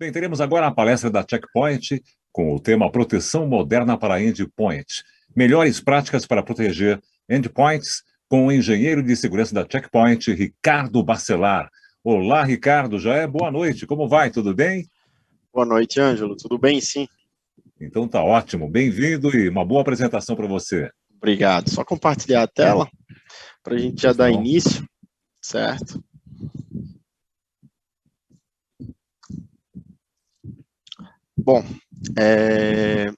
Bem, teremos agora a palestra da Checkpoint com o tema Proteção Moderna para Endpoint. Melhores práticas para proteger endpoints com o engenheiro de segurança da Checkpoint, Ricardo Bacelar. Olá, Ricardo, já é boa noite. Como vai? Tudo bem? Boa noite, Ângelo. Tudo bem, sim. Então tá ótimo. Bem-vindo e uma boa apresentação para você. Obrigado. Só compartilhar a tela para a gente já dar início, certo? Bom, é,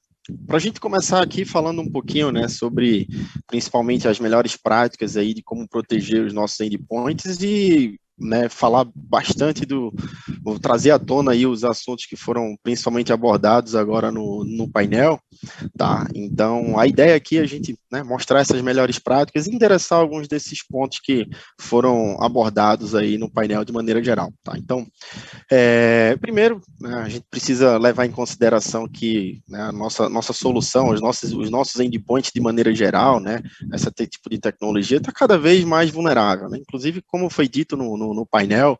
para a gente começar aqui falando um pouquinho, né, sobre principalmente as melhores práticas aí de como proteger os nossos endpoints e né, falar bastante do. Vou trazer à tona aí os assuntos que foram principalmente abordados agora no, no painel, tá? Então, a ideia aqui é a gente né, mostrar essas melhores práticas e endereçar alguns desses pontos que foram abordados aí no painel de maneira geral, tá? Então, é, primeiro, né, a gente precisa levar em consideração que né, a nossa, nossa solução, os nossos, os nossos endpoints de maneira geral, né, essa tipo de tecnologia está cada vez mais vulnerável, né? Inclusive, como foi dito no, no no, painel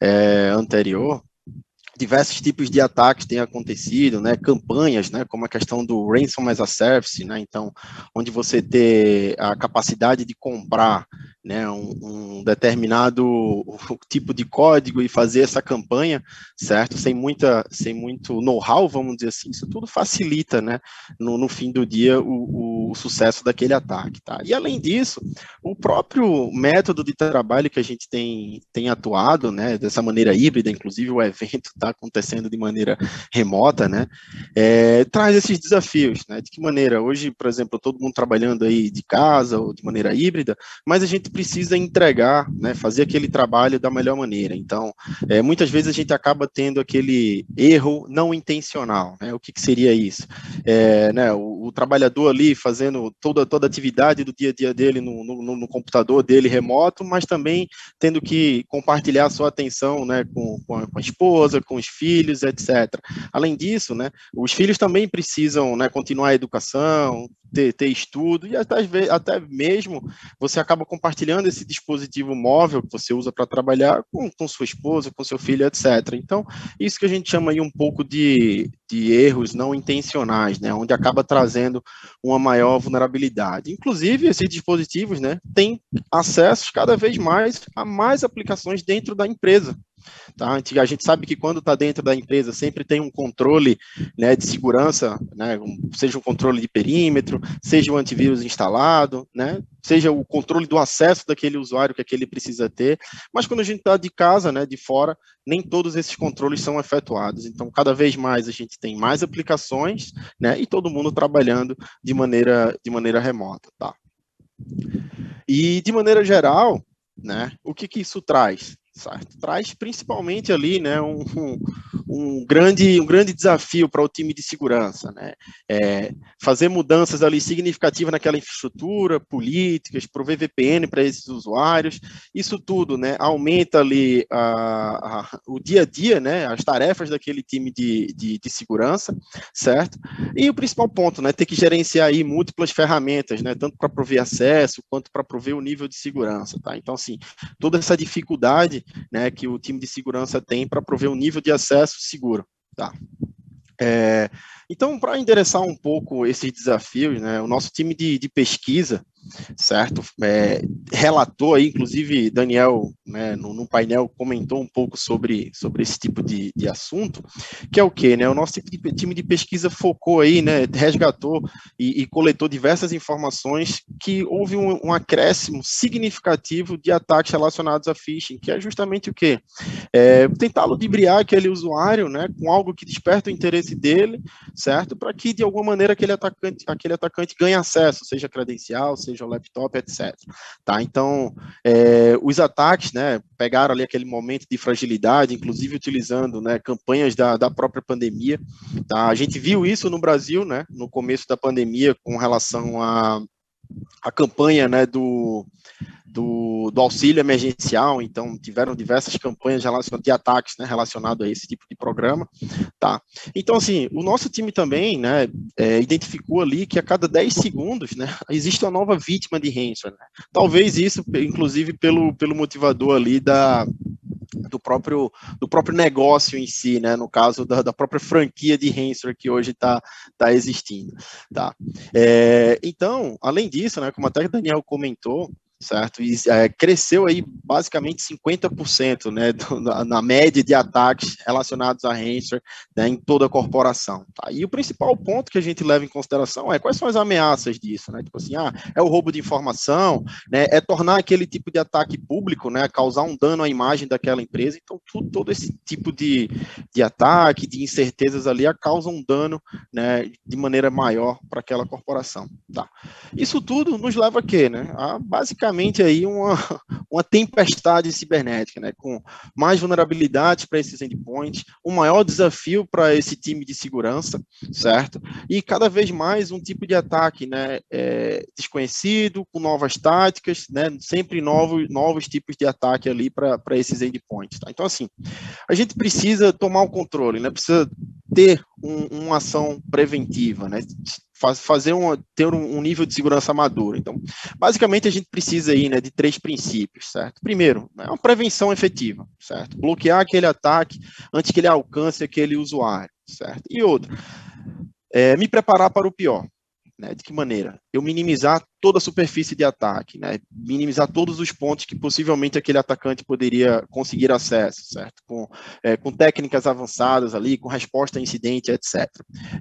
é, anterior, diversos tipos de ataques têm acontecido, né, campanhas, né, como a questão do ransom as a service, né, então, onde você ter a capacidade de comprar né, um, um, determinado tipo de código e fazer essa campanha, certo? Sem muita, sem muito know-how, vamos dizer assim, isso tudo facilita, né, no, no fim do dia o, o, sucesso daquele ataque, tá? E além disso, o próprio método de trabalho que a gente tem, tem atuado, né, dessa maneira híbrida, inclusive o evento está acontecendo de maneira remota, né, é, traz esses desafios, né? De que maneira? Hoje, por exemplo, todo mundo trabalhando aí de casa ou de maneira híbrida, mas a gente precisa entregar, né, fazer aquele trabalho da melhor maneira. Então, é, muitas vezes a gente acaba tendo aquele erro não intencional. Né? O que, que seria isso? É, né, o, o, trabalhador ali fazendo toda, toda a atividade do dia a dia dele no, no, no, computador dele remoto, mas também tendo que compartilhar sua atenção né, com, com, a, com a esposa, com os filhos, etc. Além disso, né, os filhos também precisam né, continuar a educação, ter, ter estudo, e até, até mesmo você acaba compartilhando esse dispositivo móvel que você usa para trabalhar com, com sua esposa, com seu filho, etc. Então, isso que a gente chama aí um pouco de, de erros não intencionais, né, onde acaba trazendo uma maior vulnerabilidade. Inclusive, esses dispositivos né, têm acessos cada vez mais a mais aplicações dentro da empresa. Tá? A gente sabe que quando está dentro da empresa sempre tem um controle né, de segurança, né, seja um controle de perímetro, seja o antivírus instalado, né, seja o controle do acesso daquele usuário que aquele precisa ter, mas quando a gente está de casa, né, de fora, nem todos esses controles são efetuados. Então, cada vez mais a gente tem mais aplicações, né, e todo mundo trabalhando de maneira, de maneira remota, tá? E, de maneira geral, né, o que, que isso traz? Traz principalmente ali, né, um, um, grande, um grande desafio para o time de segurança, né? É, fazer mudanças ali significativas naquela infraestrutura, políticas, prover VPN para esses usuários, isso tudo, né, aumenta ali a, a, o dia a dia, né, as tarefas daquele time de, de, de, segurança, certo? E o principal ponto, né, ter que gerenciar aí múltiplas ferramentas, né, tanto para prover acesso quanto para prover o nível de segurança, tá? Então, assim, toda essa dificuldade né, que o time de segurança tem para prover um nível de acesso seguro. Tá? É, então, para endereçar um pouco esses desafios, né, o nosso time de, de pesquisa, certo? É, relatou aí, inclusive, Daniel, né, no, no, painel, comentou um pouco sobre, sobre esse tipo de, de assunto, que é o que, né? O nosso tipo de, time de pesquisa focou aí, né, resgatou e, e coletou diversas informações que houve um, um, acréscimo significativo de ataques relacionados a phishing, que é justamente o que? É, tentar ludibriar aquele usuário, né, com algo que desperta o interesse dele, certo? Para que, de alguma maneira, aquele atacante, aquele atacante ganhe acesso, seja credencial, seja o laptop, etc. Tá? Então, é, os ataques, né, pegaram ali aquele momento de fragilidade, inclusive utilizando, né, campanhas da, da própria pandemia. Tá? A gente viu isso no Brasil, né, no começo da pandemia, com relação a a campanha né, do, do, do, auxílio emergencial, então tiveram diversas campanhas de ataques né, relacionados a esse tipo de programa, tá? Então, assim, o nosso time também, né, é, identificou ali que a cada 10 segundos, né, existe uma nova vítima de ransomware, né? Talvez isso, inclusive, pelo, pelo motivador ali da, do próprio, do próprio negócio em si, né? No caso da, da própria franquia de Hansor que hoje está tá existindo, tá? É, então, além disso, né? Como até o Daniel comentou, certo? E é, cresceu aí basicamente 50%, né, do, na, média de ataques relacionados a ransomware né, em toda a corporação. Tá? E o principal ponto que a gente leva em consideração é quais são as ameaças disso, né? Tipo assim, ah, é o roubo de informação, né? É tornar aquele tipo de ataque público, né? Causar um dano à imagem daquela empresa. Então, todo esse tipo de, de ataque, de incertezas ali, causa um dano, né? De maneira maior para aquela corporação. Tá? Isso tudo nos leva a quê, né? A basicamente basicamente aí uma, uma tempestade cibernética, né, com mais vulnerabilidades para esses endpoints, o um maior desafio para esse time de segurança, certo? E cada vez mais um tipo de ataque, né, é, desconhecido, com novas táticas, né, sempre novos, novos tipos de ataque ali para esses endpoints, tá? Então, assim, a gente precisa tomar o controle, né, precisa ter um, uma ação preventiva, né? Fazer um, ter um, nível de segurança maduro. Então, basicamente a gente precisa aí, né, de três princípios, certo? Primeiro, é uma prevenção efetiva, certo? Bloquear aquele ataque antes que ele alcance aquele usuário, certo? E outro, é, me preparar para o pior. Né? De que maneira? Eu minimizar toda a superfície de ataque, né? minimizar todos os pontos que possivelmente aquele atacante poderia conseguir acesso, certo? Com, é, com técnicas avançadas ali, com resposta a incidente, etc.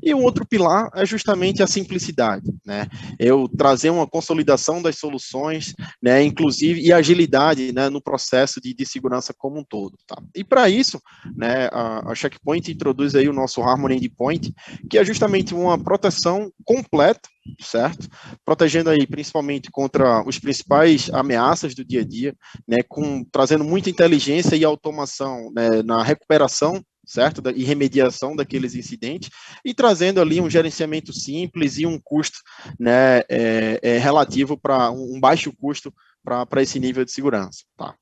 E um outro pilar é justamente a simplicidade, né? Eu trazer uma consolidação das soluções, né? Inclusive e agilidade, né? No processo de, de segurança como um todo, tá? E para isso, né? A, a Checkpoint introduz aí o nosso Harmony Endpoint, que é justamente uma proteção completa certo? Protegendo aí principalmente contra os principais ameaças do dia a dia, né, com trazendo muita inteligência e automação né, na recuperação certo? E remediação daqueles incidentes, e trazendo ali um gerenciamento simples e um custo né, é, é relativo para um baixo custo para esse nível de segurança. Tá?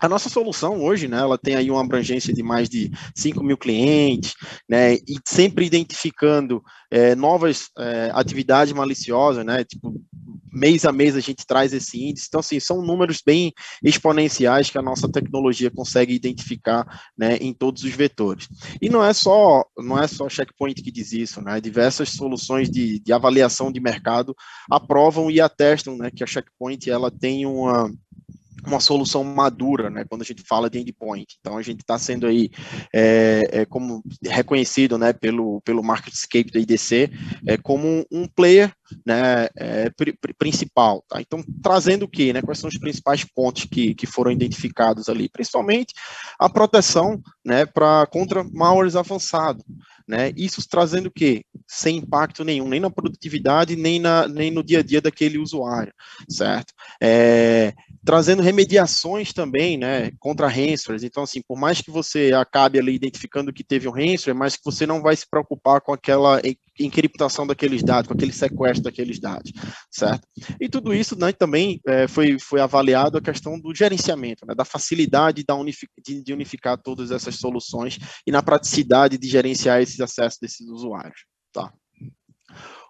A nossa solução hoje, né, ela tem aí uma abrangência de mais de 5 mil clientes, né, e sempre identificando é, novas é, atividades maliciosas, né, tipo, mês a mês a gente traz esse índice, então, assim, são números bem exponenciais que a nossa tecnologia consegue identificar, né, em todos os vetores. E não é só, não é só Checkpoint que diz isso, né, diversas soluções de, de avaliação de mercado aprovam e atestam, né, que a Checkpoint, ela tem uma uma solução madura, né, quando a gente fala de endpoint. Então, a gente está sendo aí, é, é, como reconhecido, né, pelo, pelo MarketScape da IDC, é, como um player, né, é, principal, tá? Então, trazendo o que, né, quais são os principais pontos que, que foram identificados ali? Principalmente a proteção, né, para contra malwares avançados, né, isso trazendo o quê? Sem impacto nenhum, nem na produtividade, nem, na, nem no dia a dia daquele usuário, certo? É, trazendo remediações também, né, contra ransomwares. Então, assim, por mais que você acabe ali identificando que teve um ransomware, mas que você não vai se preocupar com aquela encriptação daqueles dados, com aquele sequestro daqueles dados, certo? E tudo isso né, também é, foi, foi avaliado a questão do gerenciamento, né, da facilidade da unific, de, de unificar todas essas soluções e na praticidade de gerenciar esses acessos desses usuários, tá?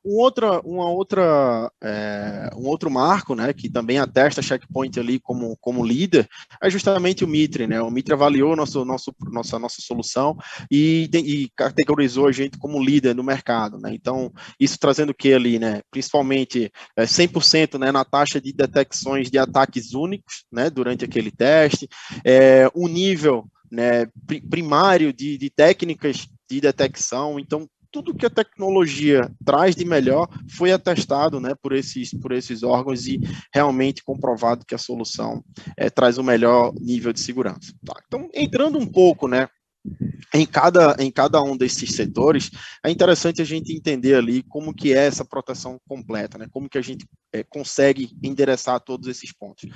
Um, outra, uma outra, é, um outro marco, né, que também atesta Checkpoint ali como, como líder, é justamente o Mitre, né, o Mitre avaliou nosso, nosso, nossa, nossa solução e, e categorizou a gente como líder no mercado, né, então, isso trazendo o que ali, né, principalmente é, 100% né, na taxa de detecções de ataques únicos, né, durante aquele teste, é, um nível né, primário de, de técnicas de detecção, então tudo que a tecnologia traz de melhor foi atestado né, por, esses, por esses órgãos e realmente comprovado que a solução é, traz o melhor nível de segurança. Tá? Então, entrando um pouco né, em cada, em cada um desses setores, é interessante a gente entender ali como que é essa proteção completa, né? como que a gente é, consegue endereçar todos esses pontos.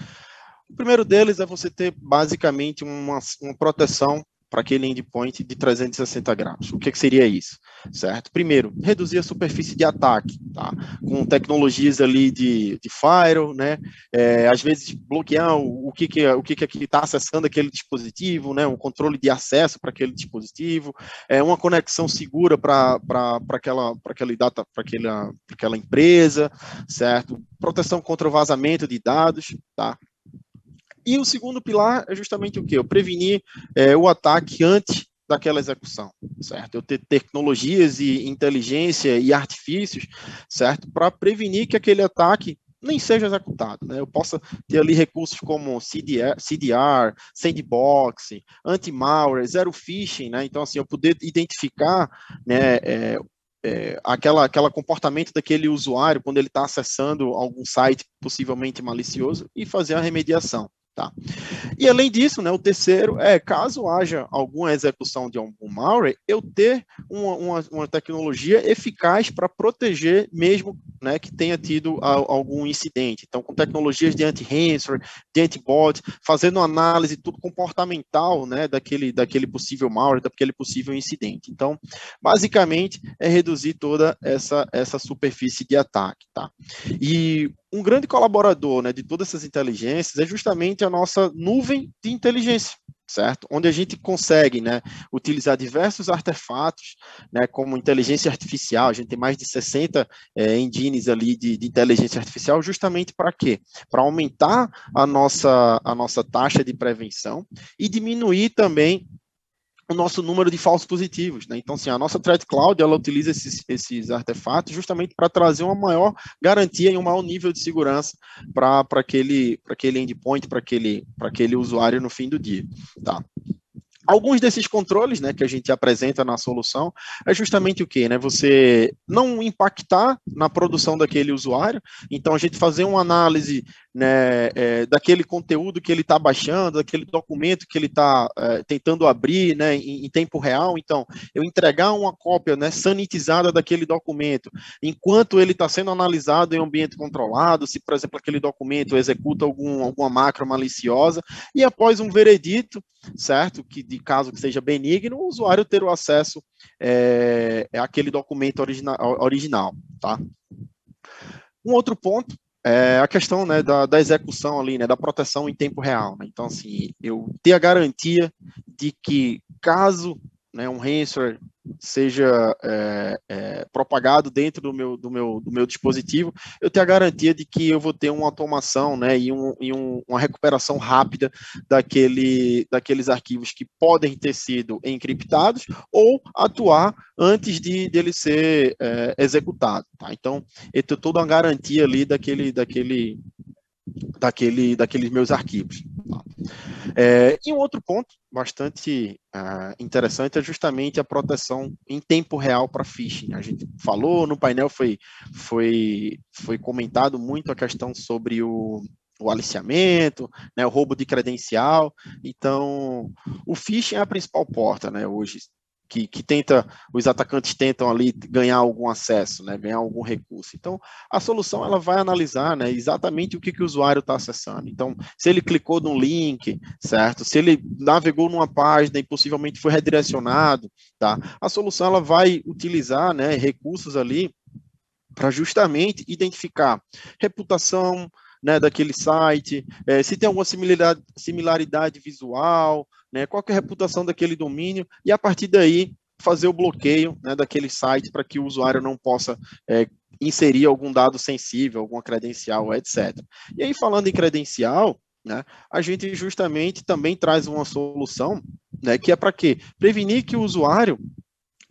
O primeiro deles é você ter basicamente uma, uma proteção para aquele endpoint de 360 graus. O que, que, seria isso? Certo? Primeiro, reduzir a superfície de ataque, tá? Com tecnologias ali de, de firewall, né? É, às vezes bloquear o, o que que o que que está acessando aquele dispositivo, né? Um controle de acesso para aquele dispositivo, é uma conexão segura para aquela para aquele data para aquela para aquela empresa, certo? Proteção contra o vazamento de dados, tá? E o segundo pilar é justamente o quê? Eu prevenir é, o ataque antes daquela execução, certo? Eu ter tecnologias e inteligência e artifícios, certo? Para prevenir que aquele ataque nem seja executado, né? Eu possa ter ali recursos como CDR, CDR sandbox, anti-malware, zero phishing, né? Então, assim, eu poder identificar, né, é, é, aquela, aquela comportamento daquele usuário quando ele está acessando algum site possivelmente malicioso e fazer a remediação. Tá? E além disso, né, o terceiro é, caso haja alguma execução de algum malware, eu ter uma, uma, uma tecnologia eficaz para proteger mesmo né, que tenha tido a, algum incidente. Então, com tecnologias de anti-ransomware, de anti-bot, fazendo análise tudo comportamental né, daquele, daquele possível malware, daquele possível incidente. Então, basicamente, é reduzir toda essa, essa superfície de ataque. Tá? E um grande colaborador né, de todas essas inteligências é justamente a nossa nuvem de inteligência, certo? Onde a gente consegue né, utilizar diversos artefatos, né, como inteligência artificial, a gente tem mais de 60 é, engines ali de, de inteligência artificial, justamente para quê? Para aumentar a nossa, a nossa taxa de prevenção e diminuir também o nosso número de falsos positivos. Né? Então, assim, a nossa Threat Cloud ela utiliza esses, esses artefatos justamente para trazer uma maior garantia e um maior nível de segurança para aquele, aquele endpoint, para aquele, aquele usuário no fim do dia. Tá? Alguns desses controles, né, que a gente apresenta na solução é justamente o que, né? Você não impactar na produção daquele usuário. Então a gente fazer uma análise, né, é, daquele conteúdo que ele está baixando, daquele documento que ele está é, tentando abrir, né, em, em, tempo real. Então eu entregar uma cópia, né, sanitizada daquele documento, enquanto ele está sendo analisado em ambiente controlado, se por exemplo aquele documento executa algum, alguma macro maliciosa e após um veredito, certo, que de caso que seja benigno, o usuário ter o acesso é, é aquele documento origina, original, tá? Um outro ponto é a questão né, da, da, execução ali, né, da proteção em tempo real. Né? Então, assim, eu ter a garantia de que caso né, um ransomware seja é, é, propagado dentro do meu, do, meu, do meu dispositivo, eu tenho a garantia de que eu vou ter uma automação né, e, um, e um, uma recuperação rápida daquele, daqueles arquivos que podem ter sido encriptados ou atuar antes de dele ser é, executado. Tá? Então, eu tenho toda uma garantia ali daquele, daquele, daquele, daqueles meus arquivos. É, e um outro ponto bastante uh, interessante é justamente a proteção em tempo real para phishing. A gente falou no painel, foi, foi, foi comentado muito a questão sobre o, o aliciamento, né, o roubo de credencial. Então, o phishing é a principal porta, né, hoje que, que tenta, os atacantes tentam ali ganhar algum acesso, né, ganhar algum recurso. Então, a solução ela vai analisar, né, exatamente o que, que o usuário está acessando. Então, se ele clicou num link, certo? Se ele navegou numa página e possivelmente foi redirecionado, tá? A solução ela vai utilizar, né, recursos ali para justamente identificar reputação, né, daquele site, é, se tem alguma similaridade, similaridade visual, né, qual é a reputação daquele domínio, e a partir daí fazer o bloqueio né, daquele site para que o usuário não possa é, inserir algum dado sensível, alguma credencial, etc. E aí, falando em credencial, né, a gente justamente também traz uma solução né, que é para quê? Prevenir que o usuário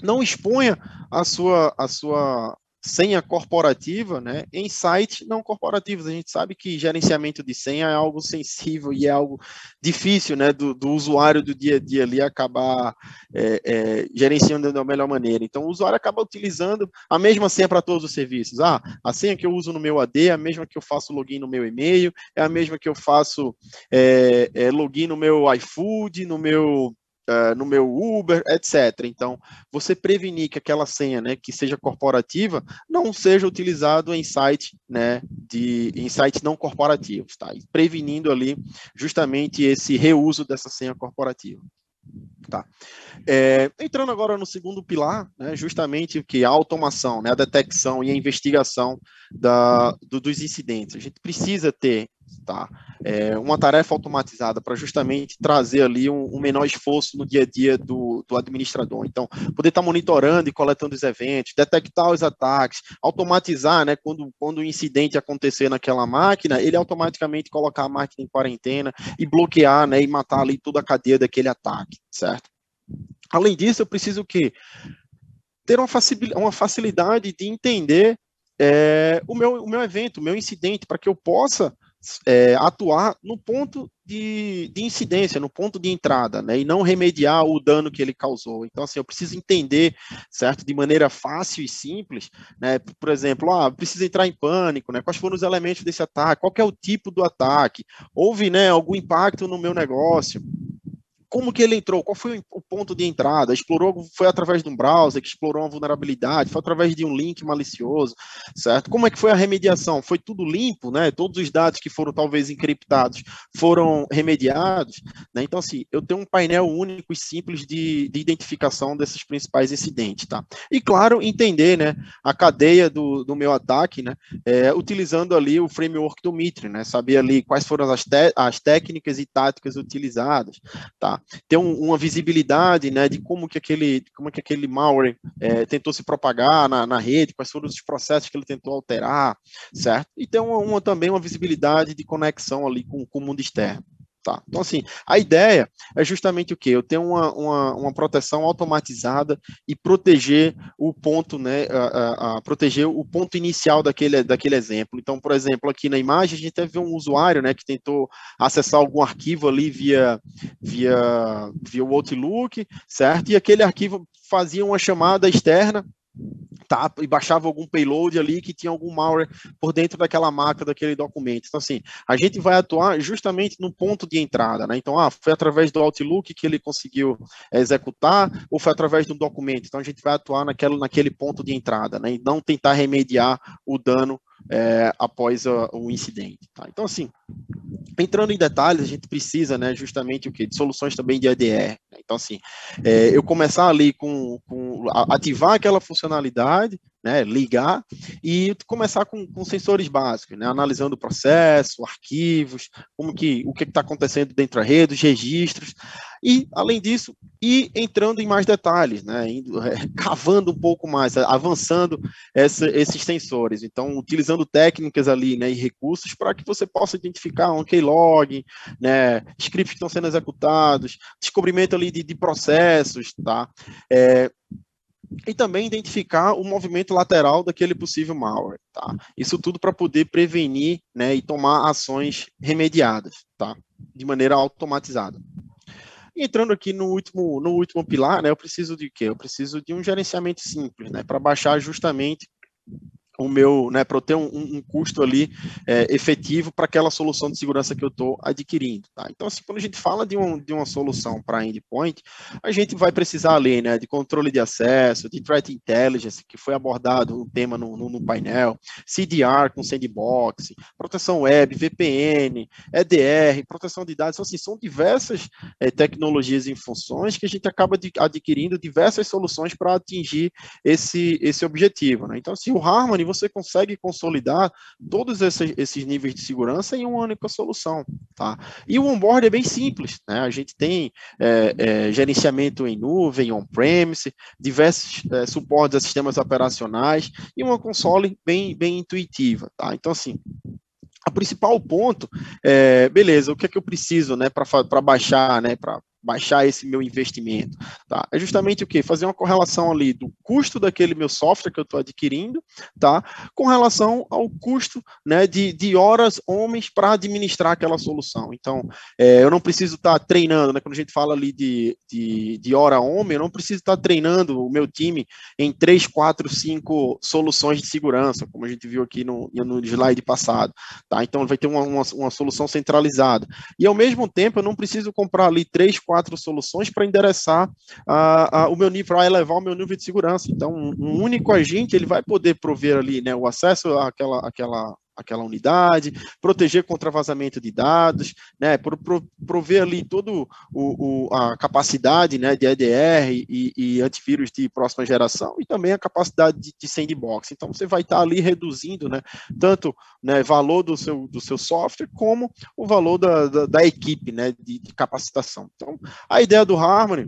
não exponha a sua, a sua senha corporativa né, em sites não corporativos. A gente sabe que gerenciamento de senha é algo sensível e é algo difícil né, do, do usuário do dia a dia ali acabar é, é, gerenciando da melhor maneira. Então, o usuário acaba utilizando a mesma senha para todos os serviços. Ah, a senha que eu uso no meu AD é a mesma que eu faço login no meu e-mail, é a mesma que eu faço é, é login no meu iFood, no meu uh, no meu Uber, etc. Então, você prevenir que aquela senha, né, que seja corporativa, não seja utilizado em site, né, de em sites não corporativos, tá? E prevenindo ali justamente esse reuso dessa senha corporativa. Tá. É, entrando agora no segundo pilar, né, justamente que a automação, né, a detecção e a investigação da, do, dos incidentes. A gente precisa ter tá? É uma tarefa automatizada para justamente trazer ali um, um, menor esforço no dia a dia do, do administrador. Então, poder estar tá monitorando e coletando os eventos, detectar os ataques, automatizar, né? Quando, quando o incidente acontecer naquela máquina, ele automaticamente colocar a máquina em quarentena e bloquear, né? E matar ali toda a cadeia daquele ataque, certo? Além disso, eu preciso que ter uma facilidade de entender é, o, meu, o meu evento, o meu incidente, para que eu possa é, atuar no ponto de, de, incidência, no ponto de entrada, né, e não remediar o dano que ele causou. Então, assim, eu preciso entender, certo, de maneira fácil e simples, né, por exemplo, ah, preciso entrar em pânico, né, quais foram os elementos desse ataque, qual é o tipo do ataque, houve, né, algum impacto no meu negócio, como que ele entrou, qual foi o ponto de entrada, explorou, foi através de um browser que explorou uma vulnerabilidade, foi através de um link malicioso, certo? Como é que foi a remediação? Foi tudo limpo, né? Todos os dados que foram talvez encriptados foram remediados, né? Então, assim, eu tenho um painel único e simples de, de identificação desses principais incidentes, tá? E, claro, entender, né, a cadeia do, do meu ataque, né, é, utilizando ali o framework do Mitre, né? Saber ali quais foram as, as técnicas e táticas utilizadas, tá? Ter um, uma visibilidade, né, de como que aquele, como que aquele malware é, tentou se propagar na, na, rede, quais foram os processos que ele tentou alterar, certo? E ter uma, uma também uma visibilidade de conexão ali com, com o mundo externo. Tá. Então, assim, a ideia é justamente o quê? Eu tenho uma, uma, uma proteção automatizada e proteger o ponto, né, a, a, a, proteger o ponto inicial daquele, daquele exemplo. Então, por exemplo, aqui na imagem, a gente teve um usuário, né, que tentou acessar algum arquivo ali via, via, via o Outlook, certo? E aquele arquivo fazia uma chamada externa tá, e baixava algum payload ali que tinha algum malware por dentro daquela máquina daquele documento. Então, assim, a gente vai atuar justamente no ponto de entrada, né? Então, ah, foi através do Outlook que ele conseguiu executar, ou foi através de um documento. Então, a gente vai atuar naquele, naquele ponto de entrada, né? E não tentar remediar o dano é, após o incidente. Tá? Então, assim, entrando em detalhes, a gente precisa, né, justamente o que de soluções também de ADR. Então, assim, é, eu começar ali com, com ativar aquela funcionalidade, né, ligar e começar com, com sensores básicos, né, analisando o processo, arquivos, como que o que está acontecendo dentro da rede, os registros, e além disso, ir entrando em mais detalhes, né, indo, é, cavando um pouco mais, avançando essa, esses sensores, então utilizando técnicas ali, né, e recursos para que você possa identificar um keylog, né, scripts que estão sendo executados, descobrimento ali de, de processos, tá, é, e também identificar o movimento lateral daquele possível malware, tá? Isso tudo para poder prevenir, né, e tomar ações remediadas, tá? De maneira automatizada. Entrando aqui no último, no último pilar, né, eu preciso de quê? Eu preciso de um gerenciamento simples, né, para baixar justamente o meu, né, para eu ter um, um custo ali é, efetivo para aquela solução de segurança que eu estou adquirindo. Tá? Então, assim, quando a gente fala de, um, de uma solução para endpoint, a gente vai precisar ali, né, de controle de acesso, de threat intelligence, que foi abordado um tema no, no, no painel, CDR com sandbox, proteção web, VPN, EDR, proteção de dados. Então, assim, são diversas é, tecnologias e funções que a gente acaba de, adquirindo diversas soluções para atingir esse, esse objetivo. Né? Então, se assim, o Harmony você consegue consolidar todos esses, esses níveis de segurança em uma única solução, tá? E o onboard é bem simples, né? A gente tem é, é, gerenciamento em nuvem, on-premise, diversos é, suportes a sistemas operacionais e uma console bem, bem intuitiva, tá? Então, assim, o principal ponto é, beleza, o que é que eu preciso, né, para baixar, né, para baixar esse meu investimento, tá? É justamente o que? Fazer uma correlação ali do custo daquele meu software que eu estou adquirindo, tá? Com relação ao custo, né, de, de horas homens para administrar aquela solução. Então, é, eu não preciso estar tá treinando, né? Quando a gente fala ali de, de, de hora homem, eu não preciso estar tá treinando o meu time em três, quatro, cinco soluções de segurança, como a gente viu aqui no, no slide passado, tá? Então, vai ter uma, uma, uma solução centralizada. E, ao mesmo tempo, eu não preciso comprar ali três, quatro soluções para endereçar a, a, o meu nível, para elevar o meu nível de segurança. Então, um, um, único agente ele vai poder prover ali né, o acesso àquela, àquela, aquela unidade, proteger contra vazamento de dados, né, pro, pro, prover ali todo o, o, a capacidade, né, de EDR e, e, antivírus de próxima geração e também a capacidade de, de sandbox. Então você vai estar ali reduzindo, né, tanto né, valor do seu, do seu software como o valor da, da, da equipe, né, de, de capacitação. Então a ideia do Harmony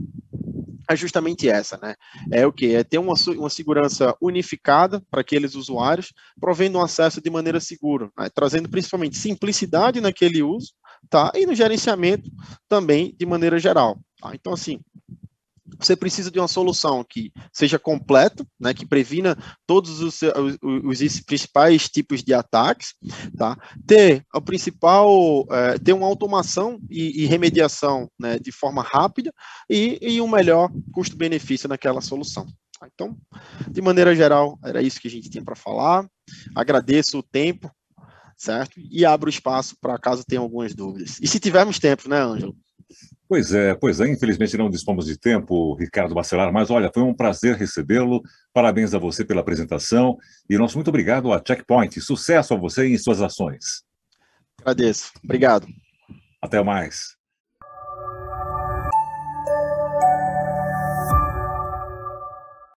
é justamente essa, né? É o que? É ter uma, uma segurança unificada para aqueles usuários, provendo um acesso de maneira segura, né? trazendo principalmente simplicidade naquele uso, tá? E no gerenciamento também de maneira geral. Tá? Então, assim, você precisa de uma solução que seja completa, né, que previna todos os, os, os principais tipos de ataques, tá? Ter o principal, é, ter uma automação e, e remediação né, de forma rápida e, e um melhor custo-benefício naquela solução. Então, de maneira geral, era isso que a gente tinha para falar. Agradeço o tempo, certo? E abro espaço para caso tenha algumas dúvidas. E se tivermos tempo, né, Ângelo? Pois é, pois é. Infelizmente não dispomos de tempo, Ricardo Bacelar, mas olha, foi um prazer recebê-lo. Parabéns a você pela apresentação e nosso muito obrigado a Checkpoint. Sucesso a você em suas ações. Agradeço. Obrigado. Até mais.